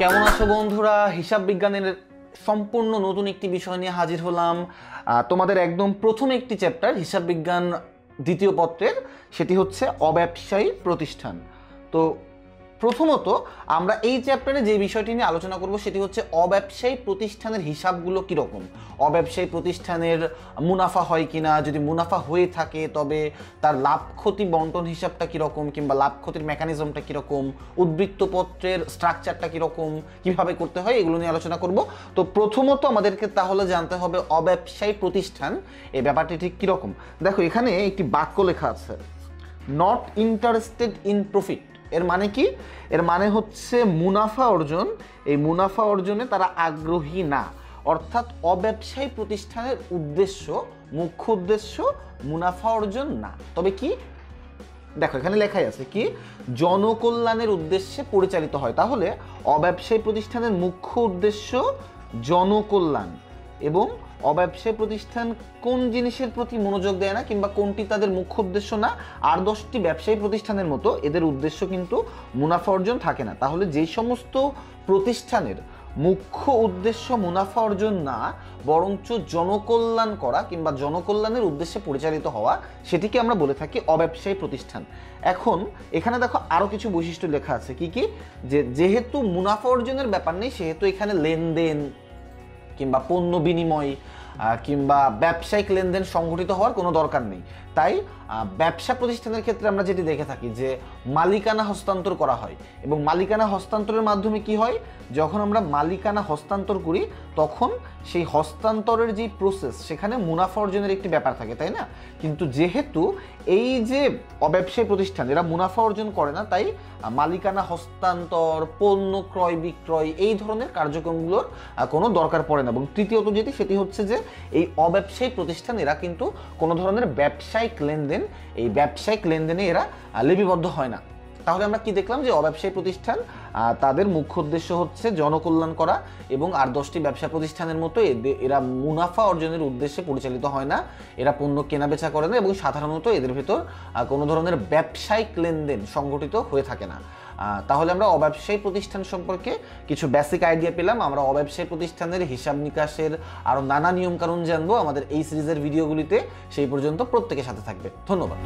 কেমন আছো বন্ধুরা? হিসাব বিজ্ঞানের সম্পূর্ণ নতুন একটি বিষয় নিয়ে হাজির হলাম। তোমাদের একদম প্রথম একটি চ্যাপ্টার হিসাব বিজ্ঞান দ্বিতীয় পত্রের, সেটি হচ্ছে অব্যবসায়ী প্রতিষ্ঠান। তো প্রথমত আমরা এই চ্যাপ্টারে যে বিষয়টি নিয়ে আলোচনা করব সেটি হচ্ছে অব্যবসায়ী প্রতিষ্ঠানের হিসাবগুলো কীরকম? অব্যবসায়ী প্রতিষ্ঠানের মুনাফা হয় কি না যদি মুনাফা হয়ে থাকে, তবে তার লাভ ক্ষতি বন্টন হিসাবটা কীরকম কিংবা লাভ ক্ষতির মেকানিজমটা কীরকম? উদ্বৃত্তপত্রের স্ট্রাকচারটা কীরকম? কীভাবে করতে হয়? এগুলো নিয়ে আলোচনা করব। তো প্রথমত আমাদেরকে তাহলে জানতে হবে অব্যবসায়ী প্রতিষ্ঠান, এই ব্যাপারটি ঠিক কীরকম? দেখো, এখানে একটি বাক্য লেখা আছে নট ইন্টারেস্টেড ইন প্রফিট এর মানে কি? এর মানে হচ্ছে মুনাফা অর্জন। এই মুনাফা অর্জনে তারা আগ্রহী না। অর্থাৎ অব্যবসায়ী প্রতিষ্ঠানের উদ্দেশ্য, মুখ্য উদ্দেশ্য মুনাফা অর্জন না। তবে কি? দেখো, এখানে লেখাই আছে কি? জনকল্যাণের উদ্দেশ্যে পরিচালিত হয়। তাহলে অব্যবসায়ী প্রতিষ্ঠানের মুখ্য উদ্দেশ্য জনকল্যাণ। এবং অব্যবসায়ী প্রতিষ্ঠান কোন জিনিসের প্রতি মনোযোগ দেয় না কিংবা কোনটি তাদের মুখ্য উদ্দেশ্য না, আর দশটি ব্যবসায়ী প্রতিষ্ঠানের মতো এদের উদ্দেশ্য কিন্তু মুনাফা অর্জন থাকে না। তাহলে যেই সমস্ত প্রতিষ্ঠানের মুখ্য উদ্দেশ্য মুনাফা অর্জন না, বরঞ্চ জনকল্যাণ করা কিংবা জনকল্যাণের উদ্দেশ্যে পরিচালিত হওয়া, সেটিকে আমরা বলে থাকি অব্যবসায়ী প্রতিষ্ঠান। এখন এখানে দেখো আরও কিছু বৈশিষ্ট্য লেখা আছে। কি কি? যে যেহেতু মুনাফা অর্জনের ব্যাপার নেই, সেহেতু এখানে লেনদেন কিংবা পণ্য বিনিময় কিংবা ব্যবসায়িক লেনদেন সংঘটিত হওয়ার কোনো দরকার নেই। তাই ব্যবসা প্রতিষ্ঠানের ক্ষেত্রে আমরা যেটি দেখে থাকি যে মালিকানা হস্তান্তর করা হয় এবং মালিকানা হস্তান্তরের মাধ্যমে কি হয়? যখন আমরা মালিকানা হস্তান্তর করি, তখন সেই হস্তান্তরের যে প্রসেস সেখানে মুনাফা অর্জনের একটি ব্যাপার থাকে, তাই না? কিন্তু যেহেতু এই যে অব্যবসায়ী প্রতিষ্ঠান, এরা মুনাফা অর্জন করে না, তাই মালিকানা হস্তান্তর, পণ্য ক্রয় বিক্রয় এই ধরনের কার্যক্রমগুলোর কোনো দরকার পড়ে না। এবং তৃতীয়ত যেটি, সেটি হচ্ছে যে এই অব্যবসায়ী প্রতিষ্ঠান এরা কিন্তু কোনো ধরনের ব্যবসায়িক লেনদেন, এই ব্যবসায়িক লেনদেনে এরা লিপিবদ্ধ হয় না। তাহলে আমরা কি দেখলাম যে অব্যবসায়ী প্রতিষ্ঠান তাদের মুখ্য উদ্দেশ্য হচ্ছে জনকল্যাণ করা এবং আর দশটি ব্যবসা প্রতিষ্ঠানের মতো এরা মুনাফা অর্জনের উদ্দেশ্যে পরিচালিত হয় না। এরা পণ্য কেনাবেচা করে না এবং সাধারণত এদের ভেতর কোনো ধরনের ব্যবসায়িক লেনদেন সংগঠিত হয়ে থাকে না। তাহলে আমরা অব্যবসায়ী প্রতিষ্ঠান সম্পর্কে কিছু বেসিক আইডিয়া পেলাম। আমরা অব্যবসায়ী প্রতিষ্ঠানের হিসাব নিকাশের আরও নানা নিয়মকানুন জানব। আমাদের এই সিরিজের ভিডিওগুলিতে সেই পর্যন্ত প্রত্যেকের সাথে থাকবে। ধন্যবাদ।